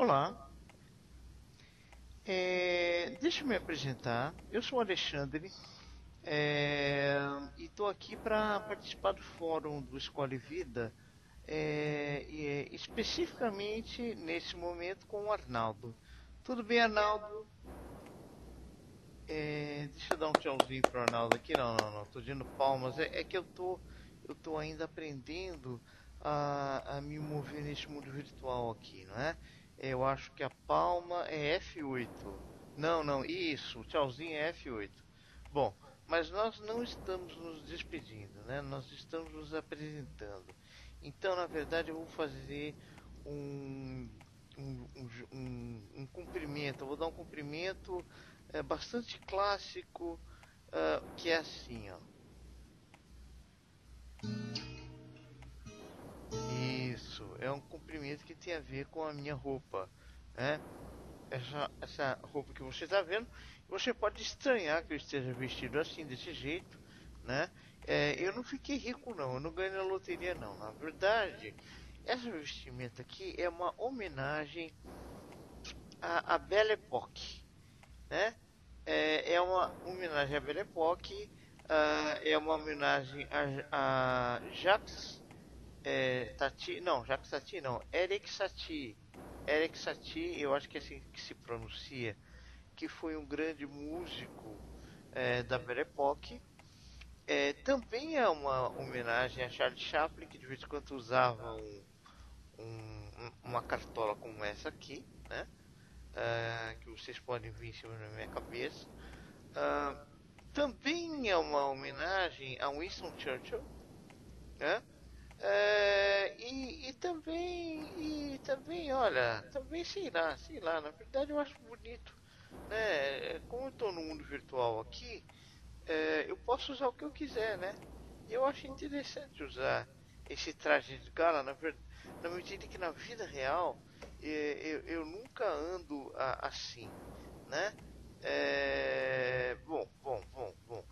Olá. É, deixa eu me apresentar. Eu sou o Alexandre é, e estou aqui para participar do fórum do Escolhe Vida, é, é, especificamente nesse momento com o Arnaldo. Tudo bem, Arnaldo? É, deixa eu dar um tchauzinho pro Arnaldo aqui. Não, não, não. Tô dando palmas. É, é, que eu tô, eu tô ainda aprendendo a, a me mover nesse mundo virtual aqui, não é? Eu acho que a palma é F8. Não, não, isso. Tchauzinho é F8. Bom, mas nós não estamos nos despedindo, né? Nós estamos nos apresentando. Então, na verdade, eu vou fazer um, um, um, um cumprimento. Eu vou dar um cumprimento é, bastante clássico, uh, que é assim, ó. Isso, é um cumprimento que tem a ver com a minha roupa, né? Essa, essa roupa que você está vendo, você pode estranhar que eu esteja vestido assim, desse jeito, né? É, eu não fiquei rico não, eu não ganhei na loteria não. Na verdade, essa vestimenta aqui é uma homenagem à, à Belle Époque né? É, é uma homenagem à Belle Époque, uh, é uma homenagem a, a Jacques é, Tati, não, Jacques Tati não, Eric Satie, Eric Satie, eu acho que é assim que se pronuncia, que foi um grande músico é, da Belle Époque. É, também é uma homenagem a Charles Chaplin, que de vez em quando usava um, um, uma cartola como essa aqui, né? uh, que vocês podem ver em cima da minha cabeça. Uh, também é uma homenagem a Winston Churchill, né? Uh, e, e, também, e também, olha, também sei lá, sei lá, na verdade eu acho bonito, né? Como eu estou no mundo virtual aqui, uh, eu posso usar o que eu quiser, né? Eu acho interessante usar esse traje de gala, na, na medida que na vida real eu, eu nunca ando assim, né? É, bom, bom, bom, bom.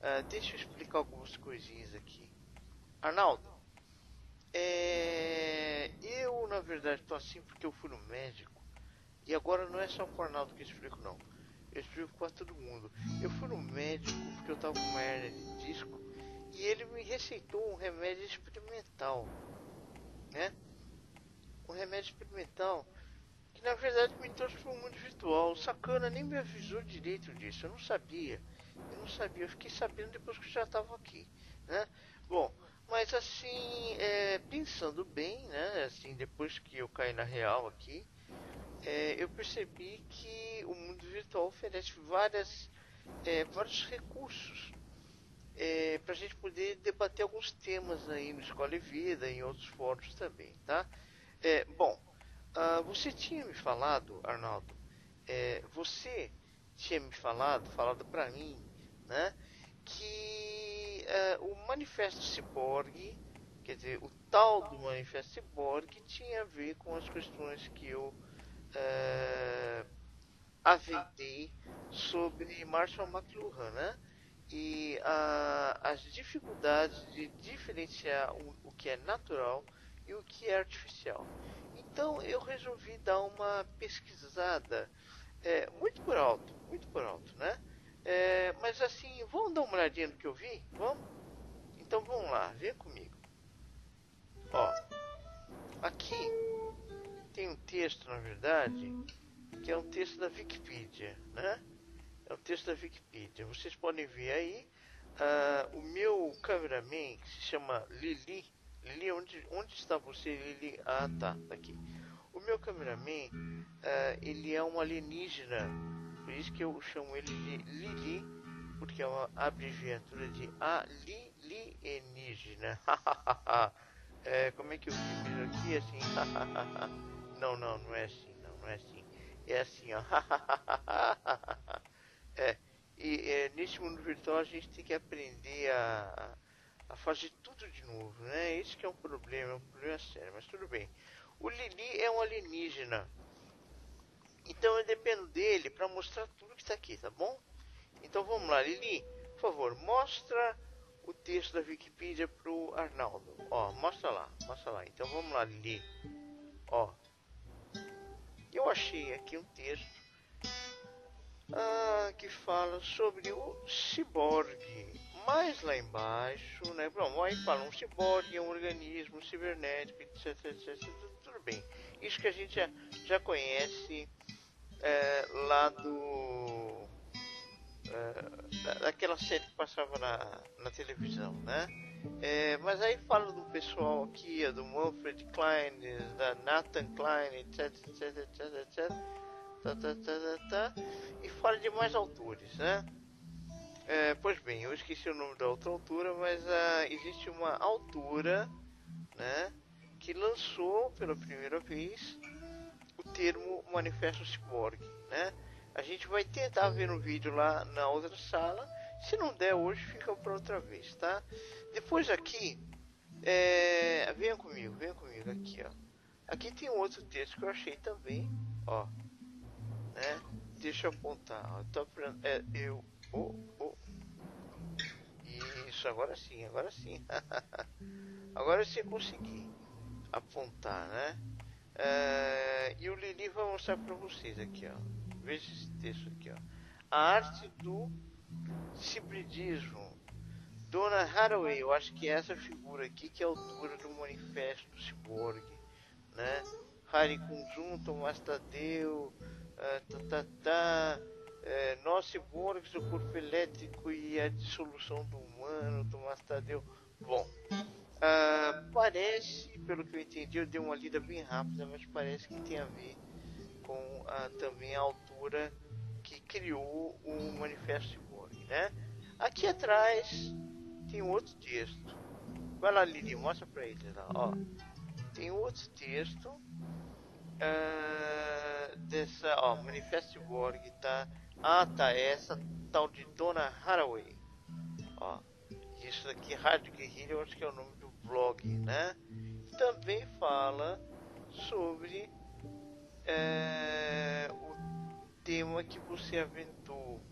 Uh, deixa eu explicar algumas coisinhas aqui. Arnaldo, é, eu na verdade estou assim porque eu fui no médico. E agora não é só o Arnaldo que eu explico, não. Eu explico para todo mundo. Eu fui no médico porque eu estava com uma hernia de disco e ele me receitou um remédio experimental, né? um remédio experimental que na verdade me trouxe para o mundo virtual. Sacana nem me avisou direito disso, eu não sabia. Eu não sabia, eu fiquei sabendo depois que já estava aqui, né? Bom, mas assim, é, pensando bem, né? Assim, depois que eu caí na real aqui, é, eu percebi que o mundo virtual oferece várias, é, vários recursos é, para a gente poder debater alguns temas aí no Escola e Vida, em outros fóruns também, tá? É, bom, uh, você tinha me falado, Arnaldo, é, você tinha me falado, falado para mim, né, que uh, o Manifesto Ciborgue, quer dizer, o tal do Manifesto Ciborgue tinha a ver com as questões que eu uh, avisei sobre Marshall McLuhan, né? E uh, as dificuldades de diferenciar o, o que é natural e o que é artificial. Então eu resolvi dar uma pesquisada é, muito por alto, muito por alto, né? É, mas assim, vamos dar uma olhadinha no que eu vi? Vamos? Então vamos lá, vem comigo. Ó, aqui tem um texto, na verdade, que é um texto da Wikipedia, né? É um texto da Wikipedia. Vocês podem ver aí. Uh, o meu cameraman, que se chama Lili, Lili, onde, onde está você, Lili? Ah, tá, tá aqui. O meu cameraman, uh, ele é um alienígena, por isso que eu chamo ele de Lili, porque é uma abreviatura de alienígena. é, como é que eu fiz aqui, assim? não, não, não é assim, não, não é assim. É assim, ó. é, e é, nesse mundo virtual a gente tem que aprender a a fazer tudo de novo, né? Esse que é um problema, é um problema sério, mas tudo bem. O Lili é um alienígena. Então eu dependo dele para mostrar tudo que está aqui, tá bom? Então vamos lá, Lili, por favor, mostra o texto da Wikipedia pro Arnaldo. Ó, mostra lá, mostra lá. Então vamos lá, Lili. Ó. Eu achei aqui um texto ah, que fala sobre o ciborgue. Mais lá embaixo, né? Bom, aí fala um ciborgue é um organismo cibernético, etc, etc, tudo bem. Isso que a gente já, já conhece é, lá do é, daquela série que passava na, na televisão, né? É, mas aí fala do pessoal aqui, do Manfred Klein, da Nathan Klein, etc, etc, etc, etc, tá, tá, tá, e fala de mais autores, né? É, pois bem, eu esqueci o nome da outra autora, mas uh, existe uma autora, né, que lançou pela primeira vez termo Manifesto Cyborg, né? A gente vai tentar ver no vídeo lá na outra sala. Se não der hoje, fica para outra vez, tá? Depois aqui, é... venha comigo, venha comigo aqui, ó. Aqui tem um outro texto que eu achei também, ó, né? Deixa eu apontar, ó. Tô, é, eu, oh, oh. Isso, agora sim, agora sim. agora sim consegui apontar, né? É, e o Lili vai mostrar para vocês aqui, ó. Veja esse texto aqui, ó. A arte do cibridismo. Dona Haraway, eu acho que é essa figura aqui que é a autora do manifesto do ciborgue, né? Hari Kunjun, Tomás Tadeu, uh, tá, tá, tá, é, nós ciborgues, o corpo elétrico e a dissolução do humano, Tomás Tadeu. Bom, uh, parece, pelo que eu entendi, eu dei uma lida bem rápida, mas parece que tem a ver com uh, também a autora que criou o Manifesto Ciborgue, né? Aqui atrás tem outro texto. Vai lá, Lili, mostra pra eles lá, ó. Tem outro texto uh, dessa, ó, Manifesto Ciborgue, tá? Ah, tá, é essa tal de Dona Haraway. Ó, isso daqui, Rádio Guerrilha, eu acho que é o nome blog, né? Também fala sobre é, o tema que você aventou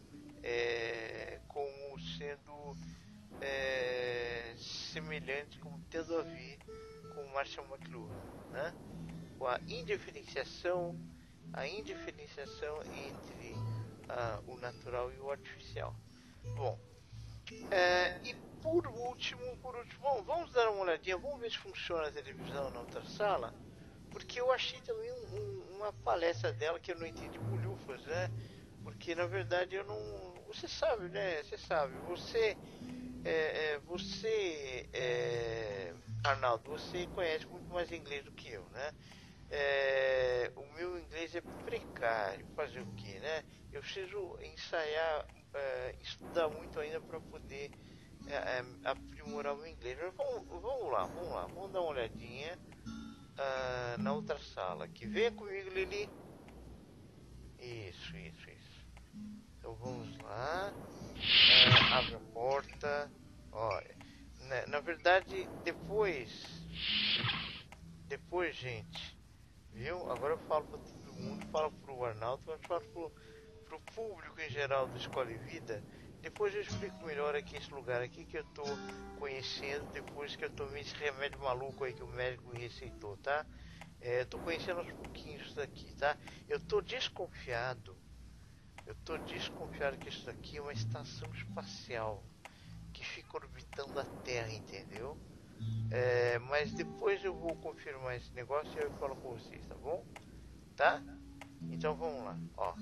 é, como sendo é, semelhante, como tendo a ver com Marshall McLuhan, né? Com a indiferenciação, a indiferenciação entre uh, o natural e o artificial. Bom, é, e por último, por último, bom, vamos dar uma olhadinha, vamos ver se funciona a televisão na outra sala, porque eu achei também um, um, uma palestra dela que eu não entendi bolhufas, né? Porque na verdade eu não. Você sabe, né? Você sabe, você. É, é, você, é, Arnaldo, você conhece muito mais inglês do que eu, né? É, o meu inglês é precário, fazer o que, né? Eu preciso ensaiar, é, estudar muito ainda para poder é, é, aprimorar o inglês. Vamos, vamos lá, vamos lá, vamos dar uma olhadinha uh, na outra sala aqui. Venha comigo, Lili. Isso, isso, isso. Então vamos lá. Uh, abre a porta. Olha, na, na verdade, depois, depois, gente, viu? Agora eu falo para todo mundo, falo para o Arnaldo, mas falo para o público em geral do Escolhe Vida depois eu explico melhor aqui esse lugar aqui que eu tô conhecendo depois que eu tomei esse remédio maluco aí que o médico me receitou, tá? É, tô conhecendo aos pouquinhos isso daqui, tá? Eu tô desconfiado, eu tô desconfiado que isso daqui é uma estação espacial que fica orbitando a Terra, entendeu? É, mas depois eu vou confirmar esse negócio e eu falo com vocês, tá bom? Tá? Então vamos lá, ó.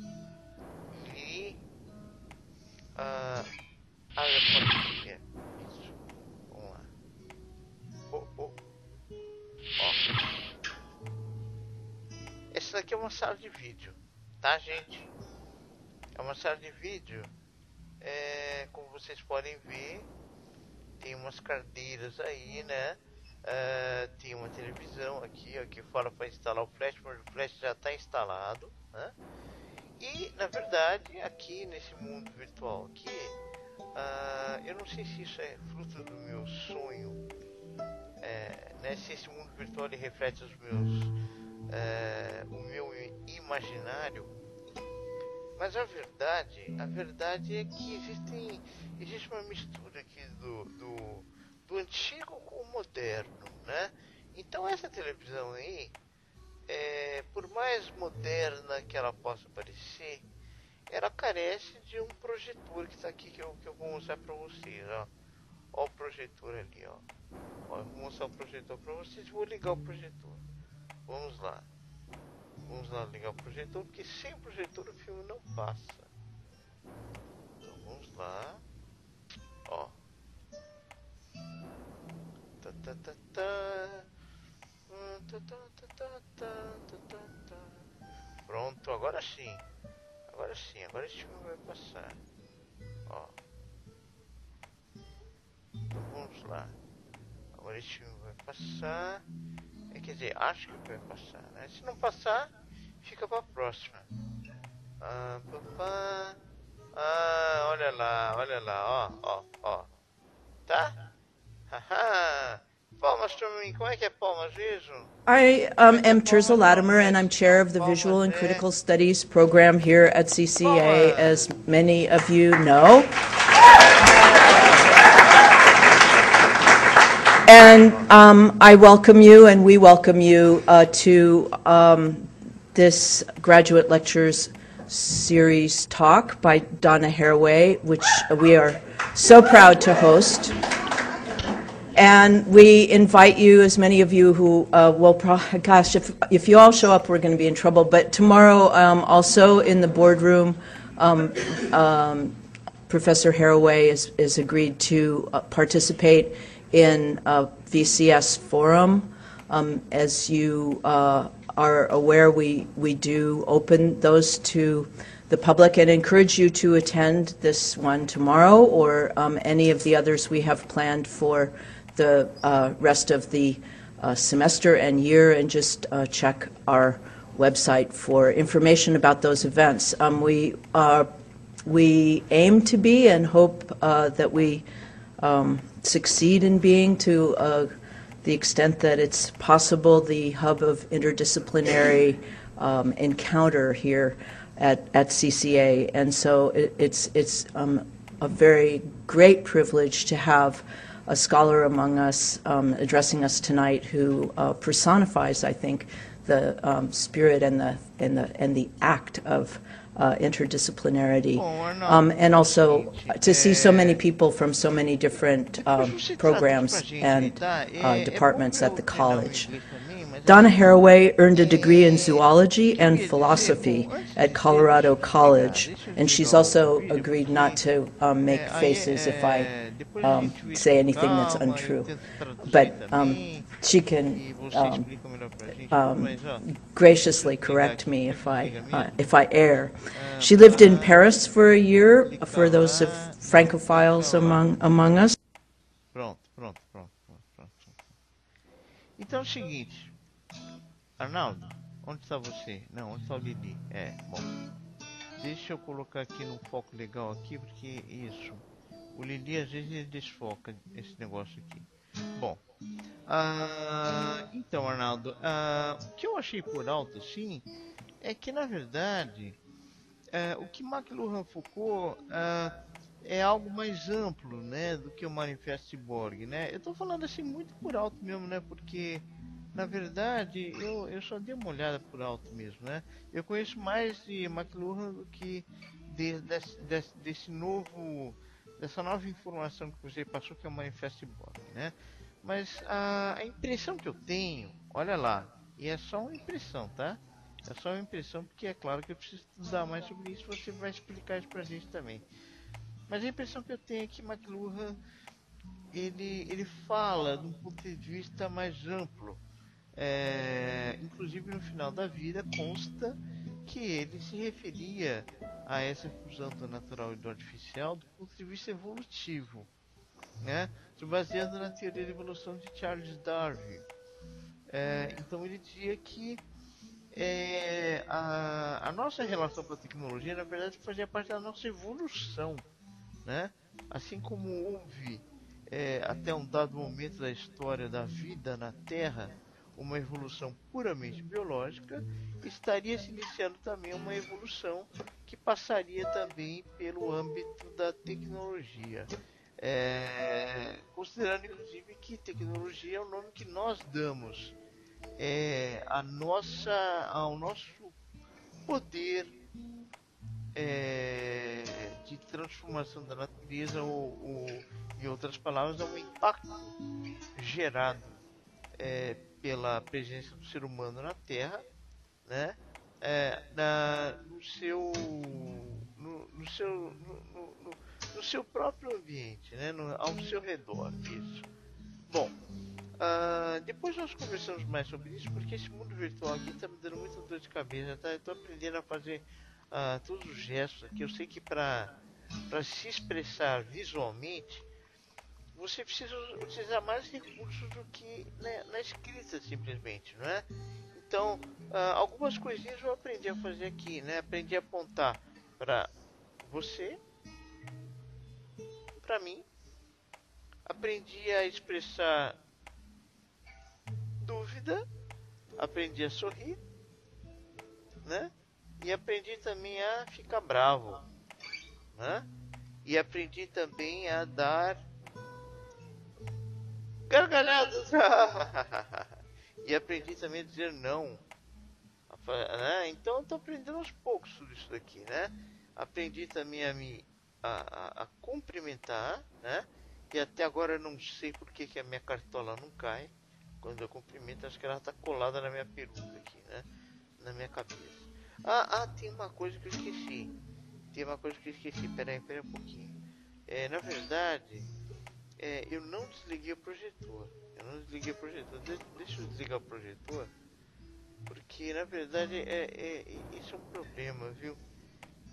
Ah, ah, eu posso ver. Isso. Vamos lá. Oh, oh. Ó. Essa daqui é uma sala de vídeo, tá, gente? É uma sala de vídeo. É, como vocês podem ver, tem umas cadeiras aí, né? Uh, tem uma televisão aqui, aqui fora para instalar o flash, mas o flash já está instalado, né? E na verdade, aqui nesse mundo virtual aqui, uh, eu não sei se isso é fruto do meu sonho, é, né, se esse mundo virtual reflete os meus, é, o meu imaginário, mas a verdade, a verdade é que existem, existe uma mistura aqui do, do, do antigo com o moderno, né? Então essa televisão aí, é, por mais moderna que ela possa parecer, ela carece de um projetor que está aqui que eu, que eu vou mostrar para vocês, ó. Ó o projetor ali, ó. ó. Eu vou mostrar o projetor para vocês. Vou ligar o projetor. Vamos lá. Vamos lá ligar o projetor, porque sem projetor o filme não passa. Então vamos lá. Ó. Tá, tá, tá, tá. Pronto, agora sim. Agora sim, agora esse filme vai passar. Ó. Vamos lá. Agora esse filme vai passar. É, quer dizer, acho que vai passar, né? Se não passar, fica pra próxima. Ah, papá. Ah, olha lá, olha lá, ó, ó, ó. Tá? Haha. I um, am Tirza Latimer, and I'm chair of the Visual and Critical Studies program here at CCA, as many of you know. And um, I welcome you, and we welcome you uh, to um, this graduate lectures series talk by Donna Haraway, which we are so proud to host. And we invite you, as many of you who uh, will, gosh, if, if you all show up, we're going to be in trouble. But tomorrow, um, also in the boardroom, um, um, Professor Haraway is, is agreed to uh, participate in a VCS forum. Um, as you uh, are aware, we, we do open those to the public and encourage you to attend this one tomorrow or um, any of the others we have planned for the uh, rest of the uh, semester and year and just uh, check our website for information about those events. Um, we, uh, we aim to be and hope uh, that we um, succeed in being to uh, the extent that it's possible the hub of interdisciplinary um, encounter here at, at CCA. And so it, it's, it's um, a very great privilege to have a scholar among us um, addressing us tonight who uh, personifies, I think, the um, spirit and the, and, the, and the act of uh, interdisciplinarity. Um, and also to see so many people from so many different um, programs and uh, departments at the college. Donna Haraway earned a degree in zoology and philosophy at Colorado College, and she's also agreed not to um, make faces if I um, say anything that's untrue. But um, she can um, um, graciously correct me if I uh, if I err. She lived in Paris for a year. For those of Francophiles among among us. Então seguinte, Arnaldo, onde está você? Não, onde está o Lili? É, bom. Deixa eu colocar aqui no foco legal aqui, porque isso. O Lili às vezes ele desfoca esse negócio aqui. Bom, ah, então Arnaldo, ah, o que eu achei por alto sim é que na verdade ah, o que McLuhan Foucault ah, é algo mais amplo, né, do que o Manifesto Cyborg, né? Eu estou falando assim muito por alto mesmo, né? Porque na verdade eu, eu só dei uma olhada por alto mesmo, né? Eu conheço mais de McLuhan do que de, desse, desse, desse novo dessa nova informação que você passou que é o Manifesto Cyborg, né? Mas a, a impressão que eu tenho, olha lá, e é só uma impressão, tá? É só uma impressão porque é claro que eu preciso estudar mais sobre isso, você vai explicar isso pra gente também. Mas a impressão que eu tenho é que McLuhan ele, ele fala de um ponto de vista mais amplo. É, inclusive no final da vida consta que ele se referia a essa fusão do natural e do artificial do ponto de vista evolutivo, né? Se baseando na teoria da evolução de Charles Darwin. É, então ele dizia que é, a, a, nossa relação com a tecnologia, na verdade, fazia parte da nossa evolução, né? Assim como houve é, até um dado momento da história da vida na Terra uma evolução puramente biológica, estaria se iniciando também uma evolução que passaria também pelo âmbito da tecnologia. É, considerando inclusive que tecnologia é o nome que nós damos é, a nossa, ao nosso poder é, de transformação da natureza ou, ou, em outras palavras, é um impacto gerado é, pela presença do ser humano na Terra, né? É, na, no seu no, no seu no, no, no, seu próprio ambiente, né? Ao seu redor, isso. Bom, uh, depois nós conversamos mais sobre isso, porque esse mundo virtual aqui está me dando muita dor de cabeça, tá? Aprendendo a fazer uh, todos os gestos aqui. Eu sei que para para se expressar visualmente você precisa utilizar mais recursos do que na, na escrita simplesmente, não é? Então, uh, algumas coisinhas eu aprendi a fazer aqui, né? Aprendi a apontar para você, para mim, aprendi a expressar dúvida, aprendi a sorrir, né? E aprendi também a ficar bravo, né? E aprendi também a dar gargalhadas. e aprendi também a dizer não. Né? Então estou aprendendo aos poucos tudo isso daqui, né? Aprendi também a me a, a, a cumprimentar, né? E até agora eu não sei por que, que a minha cartola não cai. Quando eu cumprimento, acho que ela está colada na minha peruca aqui, né? Na minha cabeça. Ah, ah, tem uma coisa que eu esqueci. Tem uma coisa que eu esqueci. Pera aí, pera aí um pouquinho. É, na verdade, é, eu não desliguei o projetor. Eu não desliguei o projetor. De deixa eu desligar o projetor. Porque na verdade é, é, isso é um problema, viu?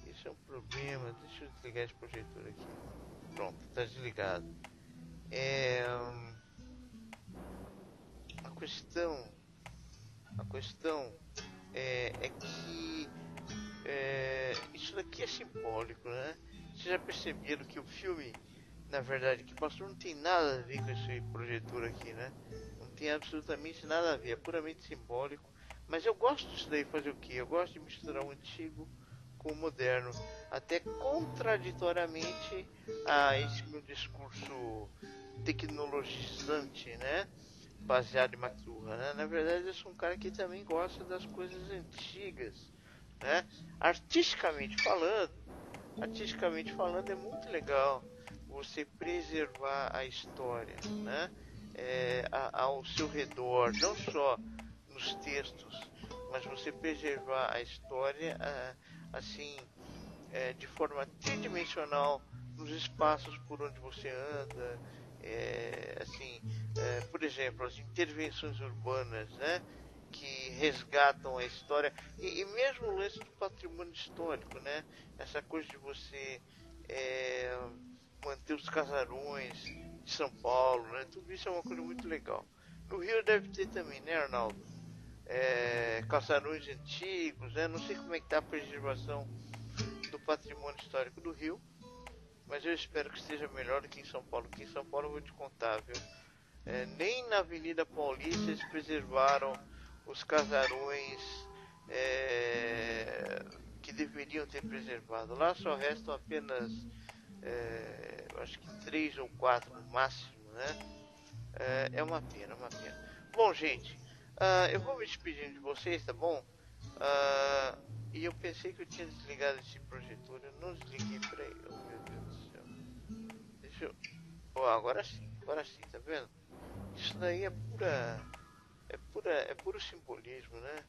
Isso é um problema. Deixa eu desligar esse projetor aqui. Pronto, está desligado. É, a questão. A questão é, é que é, isso daqui é simbólico, né? Vocês já perceberam que o filme na verdade, que pastor não tem nada a ver com esse projetor aqui, né? Não tem absolutamente nada a ver, é puramente simbólico. Mas eu gosto disso daí fazer o que? Eu gosto de misturar o antigo com o moderno, até contraditoriamente a esse meu discurso tecnologizante, né? Baseado em McLuhan, né? Na verdade, eu sou um cara que também gosta das coisas antigas, né? Artisticamente falando, artisticamente falando é muito legal você preservar a história, né? É, ao seu redor, não só nos textos, mas você preservar a história assim é, de forma tridimensional nos espaços por onde você anda, é, assim, é, por exemplo, as intervenções urbanas, né? que resgatam a história e, e, mesmo o lance do patrimônio histórico, né? Essa coisa de você é, manter os casarões de São Paulo, né? Tudo isso é uma coisa muito legal. No Rio deve ter também, né, Arnaldo? É, casarões antigos, né? Não sei como é que tá a preservação do patrimônio histórico do Rio, mas eu espero que esteja melhor do que em São Paulo. Aqui em São Paulo eu vou te contar, viu? É, nem na Avenida Paulista eles preservaram os casarões é, que deveriam ter preservado. Lá só restam apenas é, acho que três ou quatro no máximo, né? É, é uma pena, uma pena. Bom, gente, uh, eu vou me despedindo de vocês, tá bom? Uh, e eu pensei que eu tinha desligado esse projetor, eu não desliguei, peraí, oh, meu Deus do céu. Deixa eu. Oh, agora sim, agora sim, tá vendo? Isso daí é pura. É pura. É puro simbolismo, né?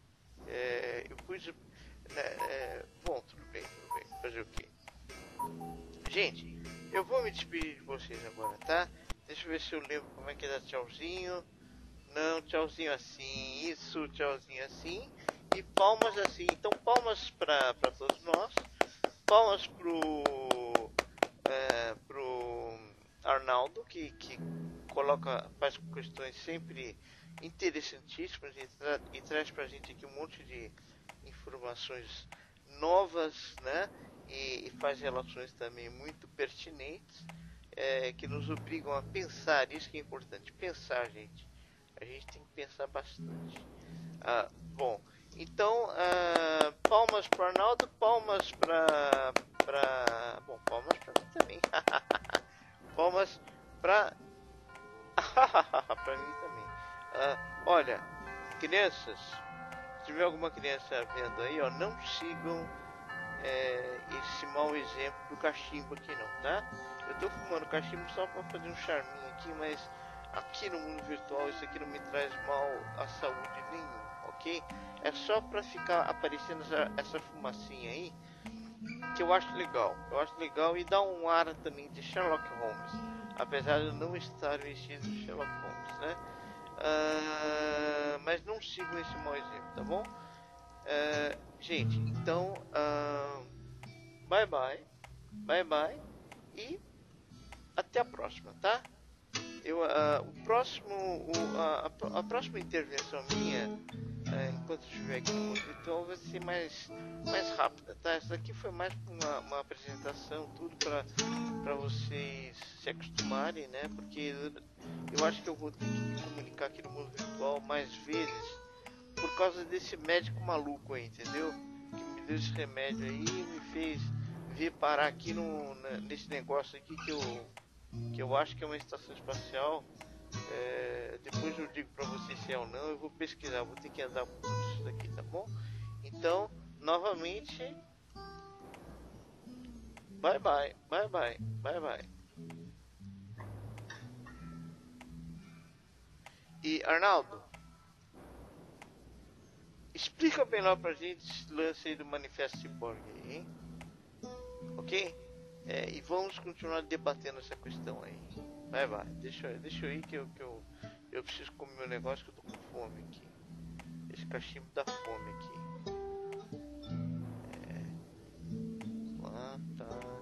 É, eu pus. Né, é, bom, tudo bem, tudo bem. Fazer o quê? Gente, eu vou me despedir de vocês agora, tá? Deixa eu ver se eu lembro como é que dá tchauzinho. Não, tchauzinho assim, isso, tchauzinho assim. E palmas assim. Então, palmas para todos nós. Palmas pro, é, pro Arnaldo, que, que coloca, faz questões sempre interessantíssimas e, tra e traz pra gente aqui um monte de informações novas, né? E, e faz relações também muito pertinentes é, que nos obrigam a pensar. Isso que é importante, pensar, gente. A gente tem que pensar bastante. Ah, bom, então, ah, palmas para Arnaldo, palmas para. Pra... Bom, palmas para mim também. palmas para. para mim também. Ah, olha, crianças, se tiver alguma criança vendo aí, ó, não sigam é, esse mau exemplo do cachimbo aqui não, tá? Eu tô fumando cachimbo só para fazer um charminho aqui, mas aqui no mundo virtual isso aqui não me traz mal à saúde nenhum, ok? É só para ficar aparecendo essa, essa fumacinha aí que eu acho legal. Eu acho legal e dá um ar também de Sherlock Holmes, apesar de eu não estar vestido de Sherlock Holmes, né? Uh, mas não sigam esse mau exemplo, tá bom? Uh, gente, então, uh, bye bye, bye bye e até a próxima, tá? Eu, o próximo, o, a, a, próxima intervenção minha, enquanto estiver aqui no mundo virtual, vai ser mais, mais rápida, tá? Essa daqui foi mais uma, uma apresentação, tudo para vocês se acostumarem, né? Porque eu acho que eu vou ter que comunicar aqui no mundo virtual mais vezes por causa desse médico maluco aí, entendeu? Que me deu esse remédio aí e me fez vir parar aqui no, nesse negócio aqui que eu, que eu acho que é uma estação espacial. É, depois eu digo pra vocês se é ou não, eu vou pesquisar, vou ter que andar por tudo isso daqui, tá bom? Então, novamente, bye bye, bye bye, bye bye. E Arnaldo, explica melhor pra gente esse lance aí do Manifesto Cyborg, hein? Ok? É, e vamos continuar debatendo essa questão aí. Vai, vai, deixa, deixa eu ir que eu, que eu, eu preciso comer um negócio que eu tô com fome aqui. Esse cachimbo dá fome aqui. É. Plantar.